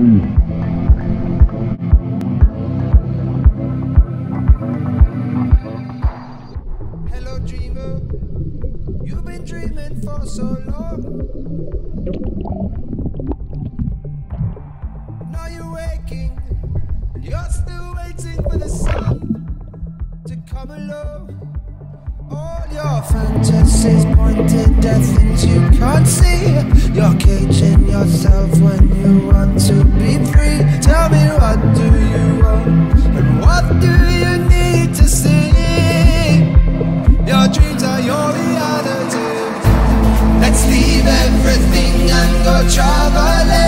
Hello, dreamer. You've been dreaming for so long. Now you're waking, and you're still waiting for the sun to come along. All your fantasies pointed at things you can't see. Your Traveling.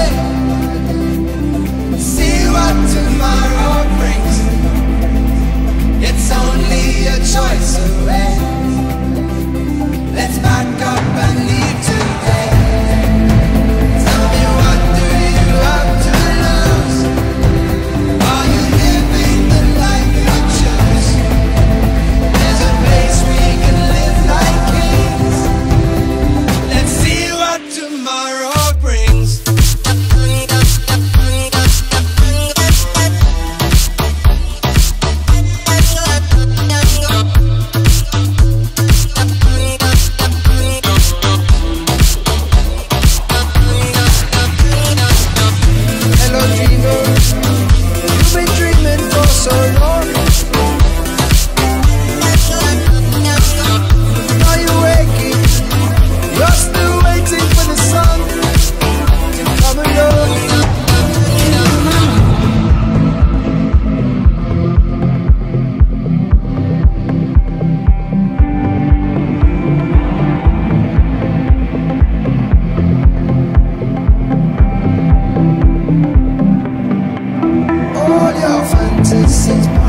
since since